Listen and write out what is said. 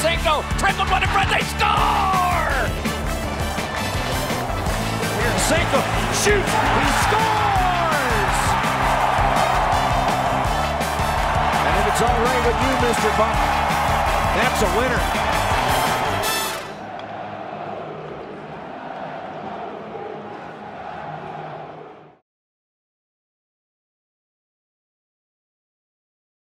Seiko, triple one in front, they score! Here's Seiko, shoots, he scores! And if it's all right with you, Mr. Buck, that's a winner.